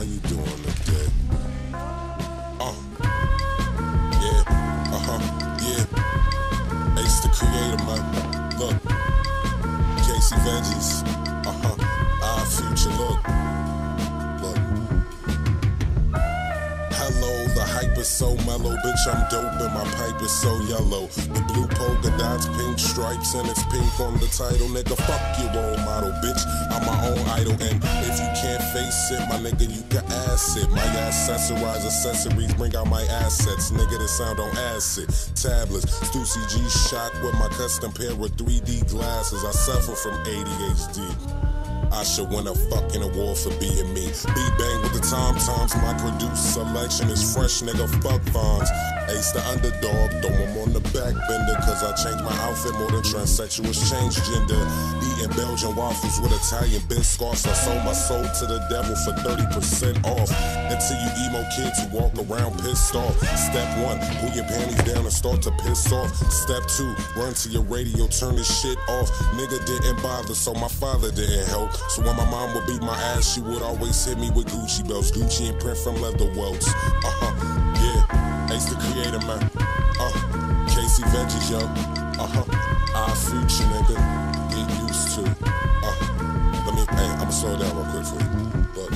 How you doing today? Uh, yeah, uh huh, yeah. Ace the creator, man. Look, Casey Veggies, uh huh. Odd Future, look. Hype is so mellow, bitch. I'm dope and my pipe is so yellow. The blue polka dots, pink stripes, and it's pink on the title. Nigga, fuck your role model, bitch. I'm my own idol, and if you can't face it, my nigga, you can ass it. My accessorize accessories, bring out my assets. Nigga, this sound on acid. Tablets, Stussy G shot with my custom pair of 3D glasses. I suffer from ADHD. I should win a fucking award for being me. Beat bang with the tom toms. My produced selection is fresh, nigga. Fuck Fonz. Ace the underdog, though I'm on the back bender. Cause I changed my outfit more than transsexuals change gender. Eating Belgian waffles with Italian biscuits. I sold my soul to the devil for 30% off. Until you emo kids who walk around pissed off. Step one, pull your panties down and start to piss off. Step two, run to your radio, turn this shit off. Nigga didn't bother, so my father didn't help. So when my mom would beat my ass, she would always hit me with Gucci belts, Gucci and print from leather welts. Uh huh, yeah. Ace the creator, man. Uh, Casey Veggies, yo. Uh huh. Odd Future, nigga. Get used to. Uh, let me, hey, I'ma slow down real quick for you. Look,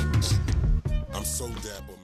I'm so dapper.